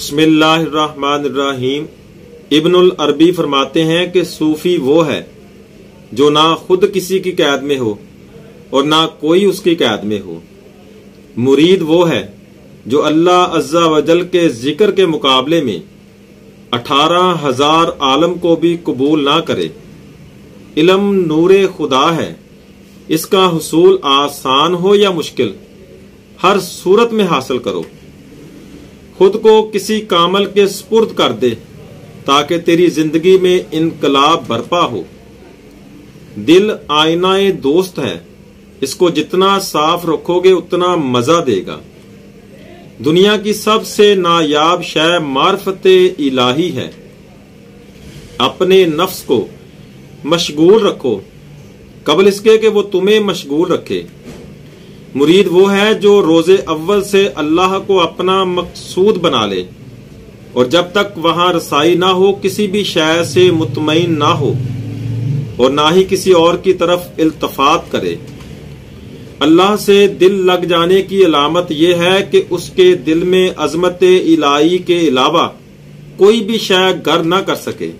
बसमीम इब्नुल अरबी फरमाते हैं कि सूफी वो है जो ना खुद किसी की कैद में हो और ना कोई उसकी कैद में हो। मुरीद वो है जो अल्लाह अज्जा वजल के ज़िक्र के मुकाबले में अठारह हज़ार आलम को भी कबूल ना करे। इलम नूर खुदा है। इसका हसूल आसान हो या मुश्किल, हर सूरत में हासिल करो। खुद को किसी कामल के स्पुर्द कर दे, ताकि तेरी ज़िंदगी में इनकलाब बरपा हो। दिल आईनाए दोस्त है, इसको जितना साफ़ रखोगे उतना मज़ा देगा। दुनिया की सबसे नायाब शय मार्फत इलाही है। अपने नफ्स को मशगूल रखो, कबल इसके कि वो तुम्हें मशगूल रखे। मुरीद वो है जो रोज़े अव्वल से अल्लाह को अपना मकसूद बना ले और जब तक वहाँ रसाई ना हो, किसी भी शय से मुतमिन ना हो और ना ही किसी और की तरफ़ इल्तफात करे। अल्लाह से दिल लग जाने की अलामत यह है कि उसके दिल में अजमत इलाई के अलावा कोई भी शय गर ना कर सके।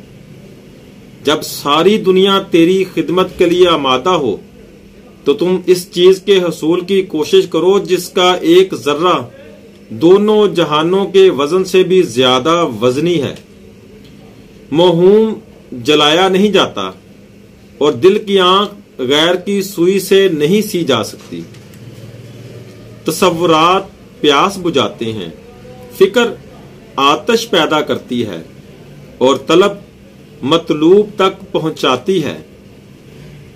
जब सारी दुनिया तेरी खिदमत के लिए आमादा हो तो तुम इस चीज़ के हसूल की कोशिश करो जिसका एक जर्रा दोनों जहानों के वज़न से भी ज़्यादा वजनी है। मोहूम जलाया नहीं जाता और दिल की आँख गैर की सुई से नहीं सी जा सकती। तस्वुरात प्यास बुझाते हैं, फ़िक्र आतश पैदा करती है और तलब मतलूब तक पहुंचाती है।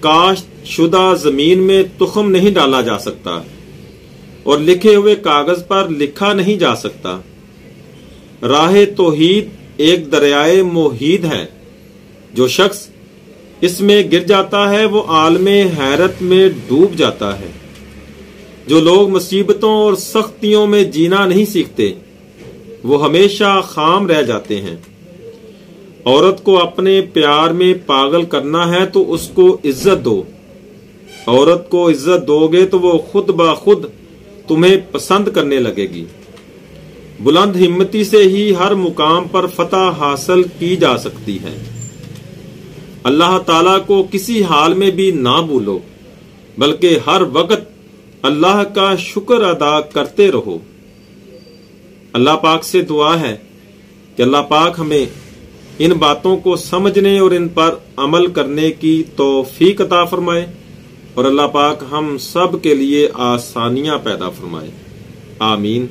काश शुदा ज़मीन में तुखम नहीं डाला जा सकता और लिखे हुए कागज़ पर लिखा नहीं जा सकता। राह तोहीद एक दरियाए मोहीद है। जो शख्स इसमें गिर जाता है, वो आलम हैरत में डूब जाता है। जो लोग मुसीबतों और सख्तियों में जीना नहीं सीखते, वो हमेशा खाम रह जाते हैं। औरत को अपने प्यार में पागल करना है तो उसको इज़्ज़त दो। औरत को इज़्ज़त दोगे तो वो खुद ब खुद तुम्हें पसंद करने लगेगी। बुलंद हिम्मती से ही हर मुकाम पर फतह हासिल की जा सकती है। अल्लाह ताला को किसी हाल में भी ना भूलो, बल्कि हर वक्त अल्लाह का शुक्र अदा करते रहो। अल्लाह पाक से दुआ है कि अल्लाह पाक हमें इन बातों को समझने और इन पर अमल करने की तोफीक अता फरमाए। और अल्लाह पाक हम सब के लिए आसानियाँ पैदा फरमाए। आमीन।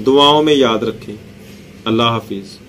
दुआओं में याद रखें। अल्लाह हाफिज़।